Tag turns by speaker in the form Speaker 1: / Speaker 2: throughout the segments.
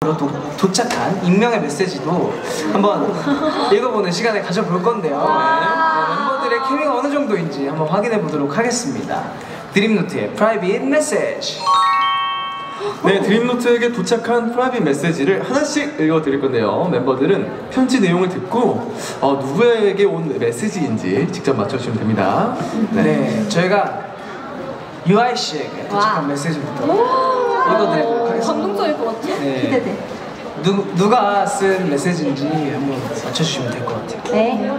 Speaker 1: 도, 도착한 익명의 메시지도 한번 읽어보는 시간을 가져볼 건데요. 네, 멤버들의 케미가 어느 정도인지 한번 확인해 보도록 하겠습니다. 드림노트의 private 메시지.
Speaker 2: 네, 드림노트에게 도착한 private 메시지를 하나씩 읽어드릴 건데요. 멤버들은 편지 내용을 듣고 어, 누구에게 온 메시지인지 직접 맞춰주시면 됩니다.
Speaker 1: 네, 저희가 유아이 씨에게 도착한
Speaker 3: 와.
Speaker 1: 메시지부터 읽어드리도록 네.
Speaker 3: 기대돼.
Speaker 1: 누, 누가 쓴 메시지인지 한번 맞춰주시면 될 것 같아요.
Speaker 3: 네.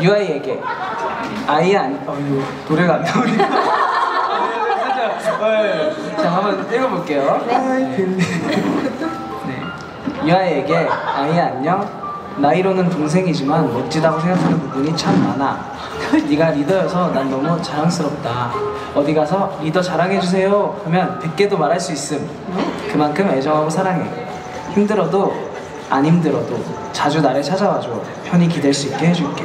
Speaker 1: 유아이에게 아이 아니 어 이거 노래가 안 나오니까 네. 자 한번 읽어볼게요 네. 네. 유아이에게 아이 안녕 나이로는 동생이지만 멋지다고 생각하는 부분이 참 많아 네가 리더여서 난 너무 자랑스럽다 어디 가서 리더 자랑해주세요 하면 100개도 말할 수 있음 그만큼 애정하고 사랑해. 힘들어도 안 힘들어도 자주 나를 찾아와줘. 편히 기댈 수 있게 해줄게.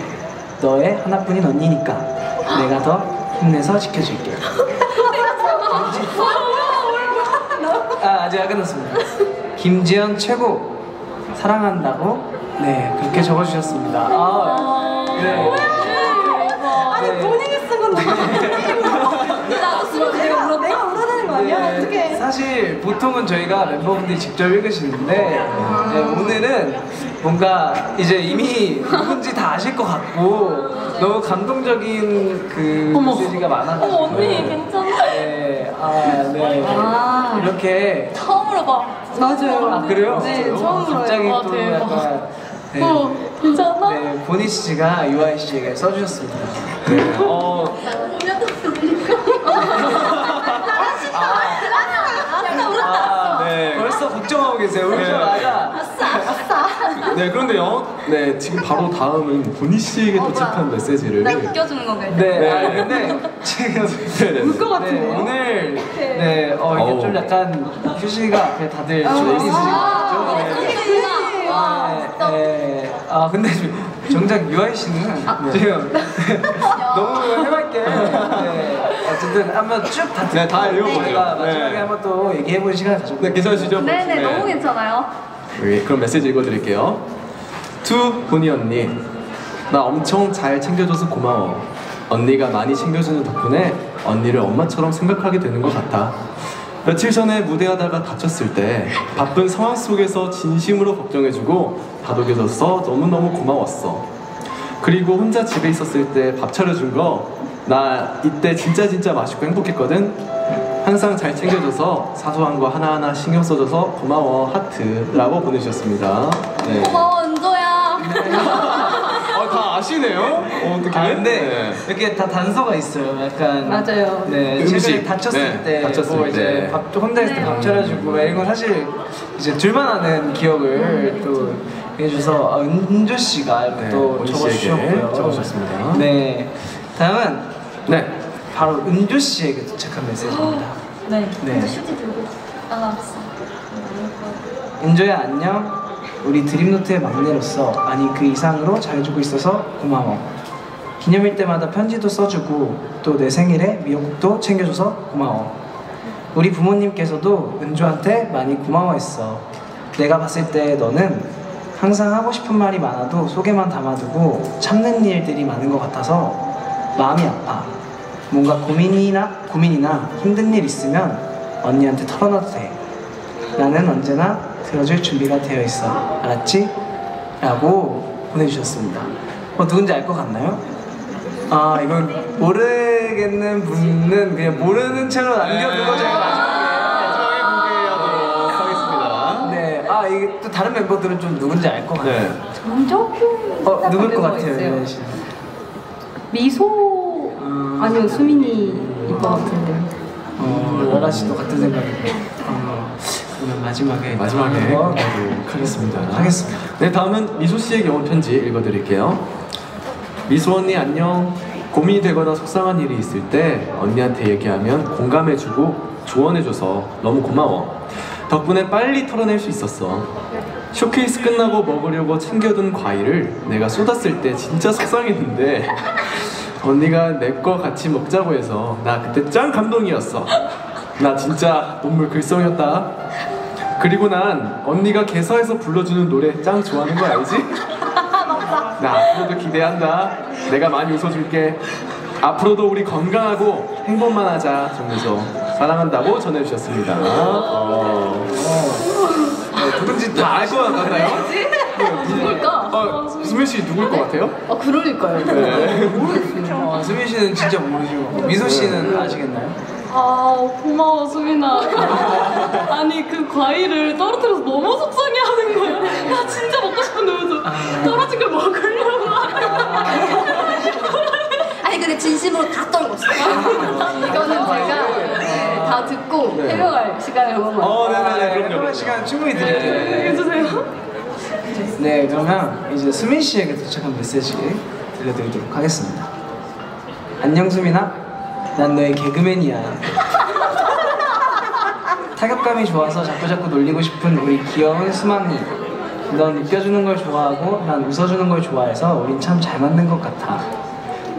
Speaker 1: 너의 하나뿐인 언니니까 내가 더 힘내서 지켜줄게. 아 아직 안 끝났습니다. 김지연 최고. 사랑한다고? 네 그렇게 적어주셨습니다. 아, 네.
Speaker 3: 아니
Speaker 1: 네.
Speaker 3: 본인이 쓴 건데. 나도 쓰면 내가 울어 내가 울어내는 거 아니야?
Speaker 1: 네,
Speaker 3: 어떻게?
Speaker 1: 사실 보통은 저희가 멤버분들이 직접 읽으시는데 네, 오늘은 뭔가 이제 이미 누군지 다 아실 것 같고 너무 감동적인 그
Speaker 3: 어머.
Speaker 1: 메시지가 많아가지고
Speaker 3: 어머 언니 괜찮아?
Speaker 1: 네, 아, 네.
Speaker 3: 아.
Speaker 1: 이렇게
Speaker 3: 처음으로 봐. 맞아요.
Speaker 1: 아 그래요?
Speaker 3: 네,
Speaker 1: 진짜요?
Speaker 3: 처음으로
Speaker 1: 갑자기
Speaker 3: 해요.
Speaker 1: 또
Speaker 3: 와, 대박.
Speaker 1: 약간 네,
Speaker 3: 어, 괜찮아?
Speaker 1: 네, 보니 씨가 유아이 씨에게 써주셨습니다. 네, 어, 아,
Speaker 2: 네.
Speaker 1: 벌써 걱정하고 계세요. 울자마자.
Speaker 2: 네, 그런데요. 네, 지금 바로 다음은 보니 씨에게 도착한 메시지를.
Speaker 3: 나 웃겨주는 건가?
Speaker 1: 네,
Speaker 2: 네.
Speaker 1: 아, 근데 지금
Speaker 2: 네네.
Speaker 3: 울것
Speaker 1: 네, 오늘 네, 어 이게. 좀 약간 휴지가 앞에 다들 좀 있으신 것 같죠? 네.
Speaker 3: 와,
Speaker 1: 네, 네. 아 근데 좀- 정작 유아이 씨는 지금 너무 해맑게 네, 어쨌든 한번 쭉다
Speaker 2: 네, 다 읽어보세요.
Speaker 1: 저희가 마지막에
Speaker 2: 네.
Speaker 1: 한번 또 얘기해보는 시간을 가져볼게요.
Speaker 2: 네, 괜찮으시죠?
Speaker 3: 네네 너무 괜찮아요.
Speaker 2: 네, 그럼 메시지 읽어드릴게요. To 보니 언니, 나 엄청 잘 챙겨줘서 고마워. 언니가 많이 챙겨주는 덕분에 언니를 엄마처럼 생각하게 되는 것 같아. 며칠 전에 무대하다가 다쳤을 때 바쁜 상황 속에서 진심으로 걱정해주고 다독여줘서 너무너무 고마웠어. 그리고 혼자 집에 있었을 때 밥 차려준 거 나 이때 진짜 진짜 맛있고 행복했거든. 항상 잘 챙겨줘서 사소한 거 하나하나 신경 써줘서 고마워 하트라고 보내주셨습니다. 네.
Speaker 3: 고마워 은조야.
Speaker 2: 아, 다 아시네요? 어, 어떻게?
Speaker 1: 아 근데 이렇게 다 단서가 있어요. 약간
Speaker 3: 맞아요.
Speaker 1: 네,
Speaker 2: 음식.
Speaker 1: 최근에 다쳤을
Speaker 2: 네,
Speaker 1: 때,
Speaker 2: 다쳤을
Speaker 1: 뭐
Speaker 2: 때.
Speaker 1: 이제 밥 혼자 있을 때밥
Speaker 3: 네.
Speaker 1: 차려주고 이런 건 사실 이제 둘만 아는 기억을 또 해줘서 아, 은조 씨가
Speaker 2: 네,
Speaker 1: 또 적어주셨고요.
Speaker 2: 적어주셨습니다.
Speaker 1: 네, 다음은
Speaker 2: 네.
Speaker 1: 바로 은조 씨에게 도착한 메시지입니다.
Speaker 3: 네.
Speaker 1: 네.
Speaker 3: 휴지 들고 나갔어.
Speaker 1: 은조야 안녕. 우리 드림노트의 막내로서 아니 그 이상으로 잘해주고 있어서 고마워. 기념일 때마다 편지도 써주고 또 내 생일에 미역국도 챙겨줘서 고마워. 우리 부모님께서도 은조한테 많이 고마워했어. 내가 봤을 때 너는 항상 하고 싶은 말이 많아도 속에만 담아두고 참는 일들이 많은 것 같아서 마음이 아파. 뭔가 고민이나 고민이나 힘든 일 있으면 언니한테 털어놔도 돼. 나는 언제나 들어줄 준비가 되어 있어. 알았지? 라고 보내주셨습니다. 어, 누군지 알 것 같나요? 아, 이건 모르겠는 분은 그냥 모르는 채로 남겨두고 제가 마지막에.
Speaker 2: 공개하도록 하겠습니다.
Speaker 1: 네, 아, 이게 또 다른 멤버들은 좀 누군지 알 것 같아요.
Speaker 2: 네.
Speaker 3: 정적균.
Speaker 1: 어, 누굴 것 같아요, 씨?
Speaker 3: 미소
Speaker 1: 음.
Speaker 3: 아니면 수민이일 것 같은데.
Speaker 1: 어, 라라 씨도 같은 생각이고. 어, 그러면 마지막에
Speaker 2: 마지막에
Speaker 1: 한번
Speaker 2: 가도록 하겠습니다.
Speaker 1: 하겠습니다.
Speaker 2: 네, 다음은 미소 씨에게 온 편지 읽어드릴게요. 미소 언니 안녕. 고민이 되거나 속상한 일이 있을 때 언니한테 얘기하면 공감해주고 조언해줘서 너무 고마워. 덕분에 빨리 털어낼 수 있었어. 쇼케이스 끝나고 먹으려고 챙겨둔 과일을 내가 쏟았을 때 진짜 속상했는데 언니가 내 거 같이 먹자고 해서 나 그때 짱 감동이었어. 나 진짜 눈물 글썽였다. 그리고 난 언니가 개사에서 불러주는 노래 짱 좋아하는 거 알지? 나 앞으로도 기대한다. 내가 많이 웃어줄게. 앞으로도 우리 건강하고 행복만 하자. 정미소 사랑한다고 전해주셨습니다. 어. 네, 누군지 다 알 것 같나요?
Speaker 3: 누굴까?
Speaker 2: 어, 수민 씨 누굴 것 같아요?
Speaker 3: 아 그러니까요.
Speaker 2: 네.
Speaker 3: 모르겠어요.
Speaker 1: 어, 수민 씨는 진짜 모르시고 미소 씨는 아시겠나요?
Speaker 3: 아 고마워 수민아. 아니 그 과일을 떨어뜨려서 너무 속상해 하는 거야. 나 진짜 먹고 싶은데 왜 떨어진 걸 먹으려고 아니 근데 진심으로 다 떨궜어. 이거는 제가 네, 다 듣고
Speaker 2: 네.
Speaker 3: 해명할 시간을 한번
Speaker 2: 어, 네네네.
Speaker 1: 아,
Speaker 2: 그럼요.
Speaker 1: 그런 시간 충분히 드릴게요.
Speaker 3: 해주세요.
Speaker 1: 네, 그러면 이제 수민 씨에게 도착한 메시지 들려드리도록 하겠습니다. 안녕 수민아, 난 너의 개그맨이야. 타격감이 좋아서 자꾸자꾸 놀리고 싶은 우리 귀여운 수망이. 넌 웃겨주는 걸 좋아하고 난 웃어주는 걸 좋아해서 우린 참 잘 맞는 것 같아.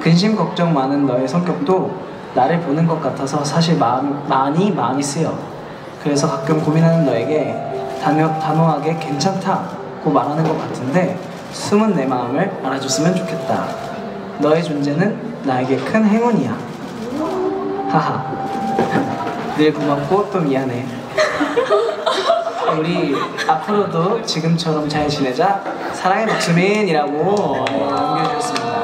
Speaker 1: 근심 걱정 많은 너의 성격도 나를 보는 것 같아서 사실 마음, 많이 마음이 쓰여. 그래서 가끔 고민하는 너에게 단호, 단호하게 괜찮다고 말하는 것 같은데 숨은 내 마음을 알아줬으면 좋겠다. 너의 존재는 나에게 큰 행운이야. 하하. 늘 고맙고 또 미안해. 우리 앞으로도 지금처럼 잘 지내자. 사랑해 박수민이라고 네, 남겨주셨습니다.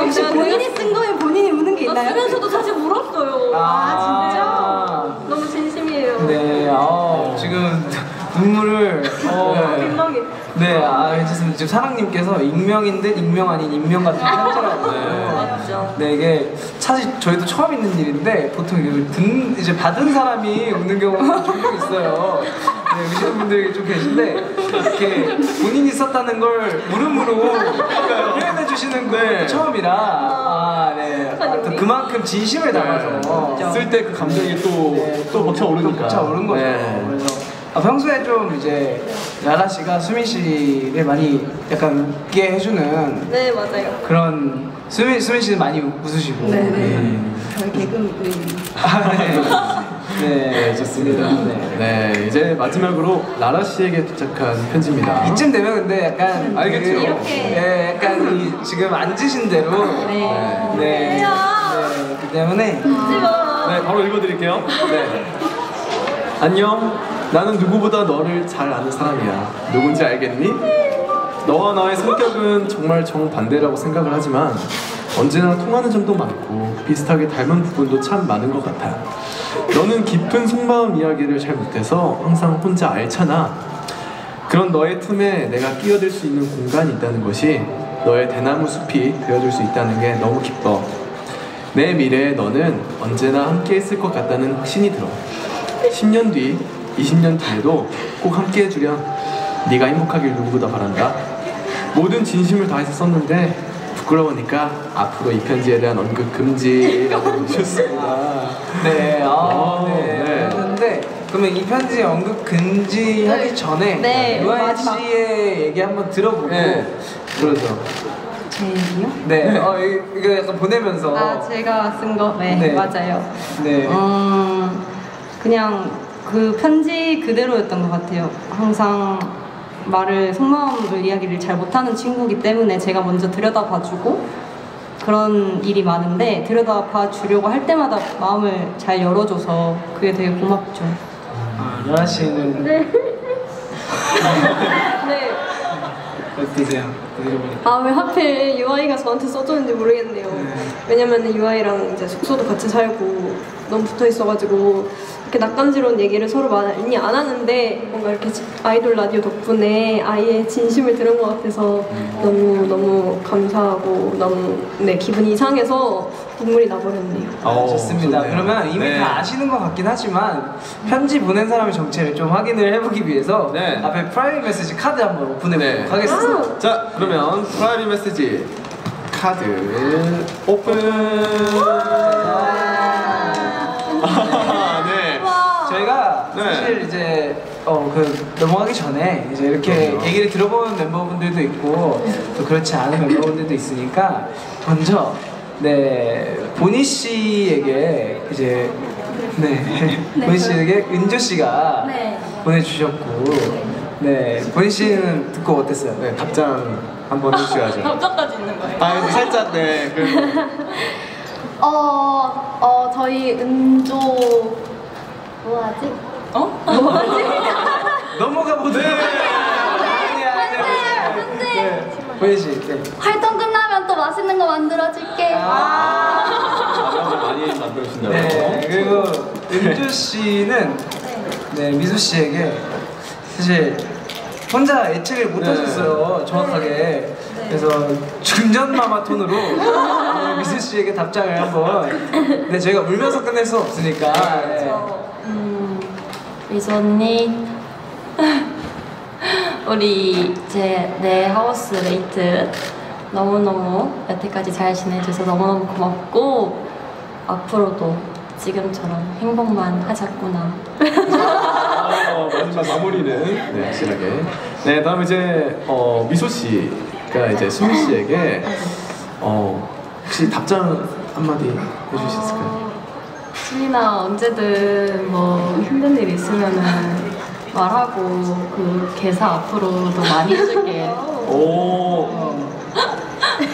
Speaker 3: 혹시 본인이 쓴 거에 본인이 우는 게 있나요? 쓰면서도 사실 울었어요.
Speaker 1: 아,
Speaker 3: 너무 진심이에요.
Speaker 1: 네, 어, 지금 눈물을 어,
Speaker 3: 민망해.
Speaker 1: 네, 아, 괜찮습니다. 지금 사랑님께서 익명인 듯 익명 아닌 익명 같은 편지라고.
Speaker 3: 맞죠.
Speaker 1: 네, 이게 사실 저희도 처음 있는 일인데 보통 듣, 이제 받은 사람이 웃는 경우가 종종 있어요. 네, 우시는 분들이 좀 계신데 이렇게 본인이 썼다는 걸 물음으로 표현해 주시는 건
Speaker 2: 네.
Speaker 1: 처음이라 아, 네. 아, 또 그만큼 진심을 담아서
Speaker 2: 쓸 때 그 감정이 또,
Speaker 1: 네,
Speaker 2: 또 벅차 오르니까.
Speaker 1: 벅차 오른 거죠.
Speaker 2: 네.
Speaker 1: 그래서 아, 평소에 좀 이제 라라 씨가 수민 씨를 많이 약간 웃게 해주는
Speaker 3: 네 맞아요.
Speaker 1: 그런 수민 수민 씨는 많이 웃으시고.
Speaker 3: 네, 네.
Speaker 1: 음.
Speaker 3: 별 개그맨.
Speaker 1: 아, 네. 네,
Speaker 2: 네, 좋습니다.
Speaker 1: 네.
Speaker 2: 네, 이제 마지막으로 라라 씨에게 도착한 편지입니다.
Speaker 1: 이쯤 되면 근데 약간
Speaker 2: 알겠죠?
Speaker 1: 그,
Speaker 3: 이렇게.
Speaker 1: 네, 약간 이, 지금 앉으신 대로
Speaker 3: 네.
Speaker 1: 네, 네, 그 때문에
Speaker 2: 네, 바로 읽어드릴게요. 네. 안녕. 나는 누구보다 너를 잘 아는 사람이야. 누군지 알겠니? 너와 나의 성격은 정말 정반대라고 생각을 하지만 언제나 통하는 점도 많고 비슷하게 닮은 부분도 참 많은 것 같아. 너는 깊은 속마음 이야기를 잘 못해서 항상 혼자 앓잖아. 그런 너의 틈에 내가 끼어들 수 있는 공간이 있다는 것이 너의 대나무 숲이 되어줄 수 있다는 게 너무 기뻐. 내 미래에 너는 언제나 함께 있을 것 같다는 확신이 들어. 10년 뒤, 20년 뒤에도 꼭 함께 해주렴. 네가 행복하길 누구보다 바란다. 모든 진심을 다해서 썼는데 부끄러우니까 앞으로 이 편지에 대한 언급 금지라고 주셨습니다.
Speaker 1: 네, 아,
Speaker 2: 어,
Speaker 1: 네.
Speaker 2: 네.
Speaker 1: 그런데 그러면 이 편지 언급 금지하기
Speaker 3: 네.
Speaker 1: 전에
Speaker 3: 네,
Speaker 1: 유아인
Speaker 3: 마지막.
Speaker 1: 씨의 얘기 한번 들어보고
Speaker 2: 네, 그러죠.
Speaker 3: 제 얘기요?
Speaker 1: 네, 어, 이- 이거 약간 보내면서
Speaker 3: 아 제가 쓴 거? 네,
Speaker 1: 네.
Speaker 3: 맞아요.
Speaker 1: 네,
Speaker 3: 음 그냥 그 편지 그대로였던 것 같아요. 항상 말을 속마음을 이야기를 잘 못하는 친구기 때문에 제가 먼저 들여다봐주고 그런 일이 많은데 들여다봐 주려고 할 때마다 마음을 잘 열어줘서 그게 되게 고맙죠.
Speaker 1: 아, 유아 씨는
Speaker 3: 네. 네.
Speaker 1: 어떠세요?
Speaker 4: 아 왜 하필 유아이가 저한테 써줬는지 모르겠네요. 왜냐면 유아이랑 이제 숙소도 같이 살고 너무 붙어 있어가지고 이렇게 낯간지러운 얘기를 서로 많이 안 하는데 뭔가 이렇게 지- 아이돌 라디오 덕분에 아이의 진심을 들은 것 같아서 너무 너무 감사하고 너무 네 기분이 이상해서 눈물이 나버렸네요.
Speaker 2: 어,
Speaker 1: 좋습니다.
Speaker 2: 좋네요.
Speaker 1: 그러면 이미
Speaker 2: 네.
Speaker 1: 다 아시는 것 같긴 하지만 편지 보낸 사람의 정체를 좀 확인을 해보기 위해서
Speaker 2: 네.
Speaker 1: 앞에 private 메시지 카드 한번 오픈해 보도록
Speaker 2: 네.
Speaker 1: 하겠습니다.
Speaker 2: 자, 그러면 private 메시지 카드 오픈. 아, 네.
Speaker 1: 저희가
Speaker 2: 네.
Speaker 1: 사실 이제 어 그 넘어가기 전에 이제 이렇게
Speaker 2: 그럼요.
Speaker 1: 얘기를 들어보는 멤버분들도 있고 또 그렇지 않은 멤버분들도 있으니까 먼저 네 보니 씨에게 이제 네. 보니 씨에게 은조 씨가
Speaker 5: 네.
Speaker 1: 보내주셨고, 네. 보니 씨는 듣고 어땠어요?
Speaker 2: 네, 답장 한번 해주셔야죠.
Speaker 5: 답장까지 있는 거예요.
Speaker 2: 아, 살짝 네. 그,
Speaker 5: 어, 어, 저희 은조 뭐하지? 어? 뭐하지?
Speaker 1: 넘어가 보세요. 아니야, 아니야. 네. 보니 씨, 네.
Speaker 5: 활동 끝나면 또 맛있는 거 만들어줄게.
Speaker 2: 답장을 많이 만들어주신다고.
Speaker 1: 네, 그리고 은조 씨는 네, 미소 씨에게 사실 혼자 예측을 못
Speaker 2: 네.
Speaker 1: 하셨어요, 정확하게. 그래서 중전 마마 톤으로 네, 미소 씨에게 답장을 한번. 네, 저희가 울면서 끝낼 수 없으니까. 네.
Speaker 5: 음, 미소 언니, 우리 제내 하우스 레이트 너무너무 여태까지 잘 지내줘서 너무너무 고맙고 앞으로도 지금처럼 행복만 하자꾸나.
Speaker 2: 어, 마지막 마무리는 네, 확실하게. 네, 다음 이제 어, 미소 씨가 이제 수미 씨에게 어, 혹시 답장 한마디 해주실 수 있을까요?
Speaker 3: 수민아 언제든 뭐 힘든 일 있으면은 말하고 그 개사 앞으로도 많이 해줄게.
Speaker 2: 오.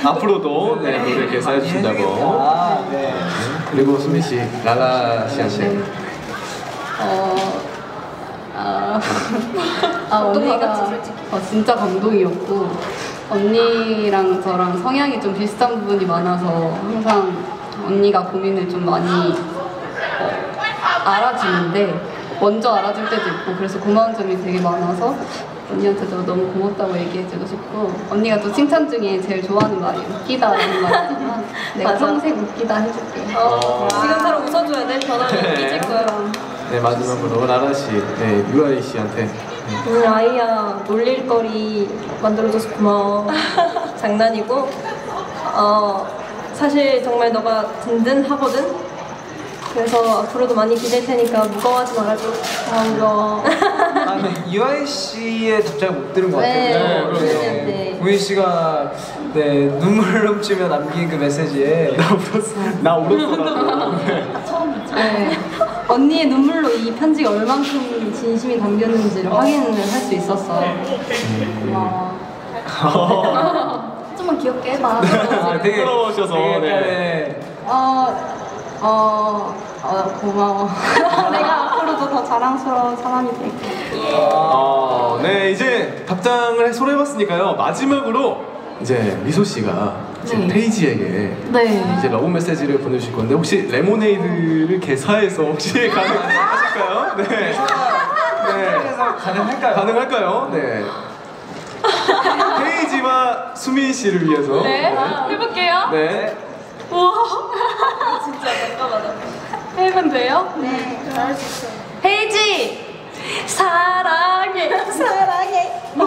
Speaker 2: 앞으로도 네, 노래 개사해 주신다고.
Speaker 1: 아, 네.
Speaker 2: 그리고 수미 씨, 라라 씨한테
Speaker 3: 어, 아, 아 언니가 어, 진짜 감동이었고 언니랑 저랑 성향이 좀 비슷한 부분이 많아서 항상 언니가 고민을 좀 많이 어, 알아주는데 먼저 알아줄 때도 있고 그래서 고마운 점이 되게 많아서 언니한테도 너무 고맙다고 얘기해주고 싶고 언니가 또 칭찬 중에 제일 좋아하는 말이 웃기다라는 말이지만 내가
Speaker 4: 맞아.
Speaker 3: 평생 웃기다 해줄게.
Speaker 4: 어, 지금처럼 웃어줘야 돼. 변하면
Speaker 2: 네.
Speaker 4: 삐질 거야.
Speaker 2: 네, 마지막으로 라라 씨, 네, 유아이 씨한테 네.
Speaker 4: 음, 아이야 놀릴 거리 만들어줘서 고마워 장난이고 어 사실 정말 너가 든든하거든 그래서 앞으로도 많이 기댈 테니까 무거워하지 말아줘 아 무거워
Speaker 1: 아, 네, 이화이 씨의 답장을 못 들은 것
Speaker 3: 네,
Speaker 1: 같아요.
Speaker 2: 네,
Speaker 1: 네.
Speaker 3: 네.
Speaker 1: 보인 씨가 네, 눈물 넘치며 남긴 그 메시지에
Speaker 2: 나 울었어. 나 울었어라고. 네.
Speaker 3: 네. 언니의 눈물로 이 편지가 얼만큼 진심이 담겼는지를 확인을 할 수 있었어. 고마워.
Speaker 5: 좀만 귀엽게 해봐.
Speaker 1: 아, 되게
Speaker 2: 부끄러우셔서, 네.
Speaker 1: 약간의
Speaker 3: 어, 어, 어, 고마워. 내가 앞으로도 더 자랑스러운 사람이 될게.
Speaker 2: 어, 네, 이제 답장을 소개해봤으니까요. 마지막으로 이제 미소 씨가 이제
Speaker 3: 네.
Speaker 2: 페이지에게
Speaker 3: 네.
Speaker 2: 이제 love 메시지를 보내주실 건데 혹시 레모네이드를 개사해서 혹시 가능하실까요? 네. 네.
Speaker 1: 그래서 가능할까요?
Speaker 2: 가능할까요? 네. 페이지와 수민 씨를 위해서.
Speaker 5: 네, 해볼게요.
Speaker 2: 네.
Speaker 5: 우와. 진짜 잠깐만. 하면 돼요?
Speaker 3: 네.
Speaker 5: 페이지 사랑해 사랑해.
Speaker 2: 오,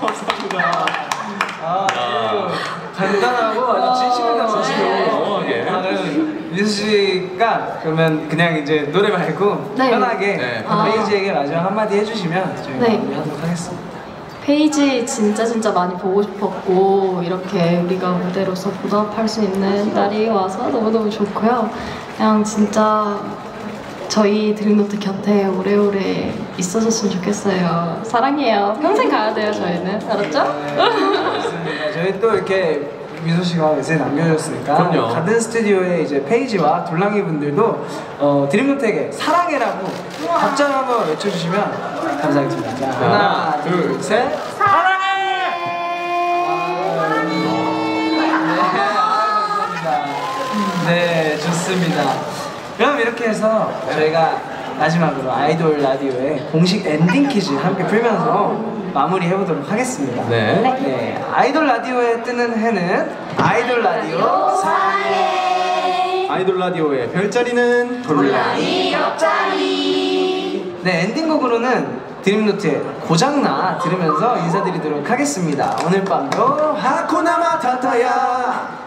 Speaker 2: 감사합니다.
Speaker 1: 아, 간단하고 아주 진심을 담아서
Speaker 2: 진심하게.
Speaker 1: 아, 그럼 미소 씨가 그러면 그냥 이제 노래 말고
Speaker 3: 네.
Speaker 1: 편하게
Speaker 2: 네,
Speaker 1: 페이지에게 마지막 한마디 해주시면 저희가
Speaker 3: 네.
Speaker 1: 마무리하도록 하겠습니다.
Speaker 3: 페이지 진짜 진짜 많이 보고 싶었고 이렇게 우리가 무대로서 보답할 수 있는 날이 와서 너무너무 좋고요. 그냥 진짜 저희 드림노트 곁에 오래오래 있어줬으면 좋겠어요. 사랑해요. 평생 가야 돼요 저희는. 알았죠?
Speaker 1: 네, 알겠습니다. 저희 또 이렇게 미소 씨가 메시지 남겨주셨으니까
Speaker 2: 그럼요.
Speaker 1: 가든 스튜디오의 이제 페이지와 돌랑이 분들도 어, 드림노트에게 사랑해라고 답장 한번 외쳐주시면 감사하겠습니다. 자, 하나, 둘, 셋. 네, 좋습니다. 그럼 이렇게 해서 저희가 마지막으로 아이돌 라디오의 공식 엔딩 퀴즈 함께 풀면서 마무리 해 보도록 하겠습니다.
Speaker 2: 네.
Speaker 1: 네, 아이돌 라디오에 뜨는 해는 아이돌 라디오 사랑해.
Speaker 2: 아이돌 라디오의 별자리는 돌랑이.
Speaker 1: 네, 엔딩곡으로는 드림노트의 고장나 들으면서 인사드리도록 하겠습니다. 오늘 밤도 하쿠나 마 타타야.